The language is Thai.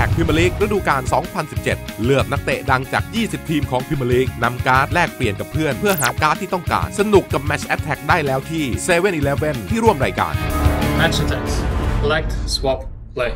แพร์ Premier League ฤดูกาล 2017 เลือกนักเตะดังจาก 20 ทีมของ Premier League นำการ์ดแลกเปลี่ยนกับเพื่อนเพื่อหาการ์ดที่ต้องการ สนุกกับ Match Attax ได้แล้วที่7 e เ e ่ e อที่ร่วมรายการ Match Attax. Collect, swap, play.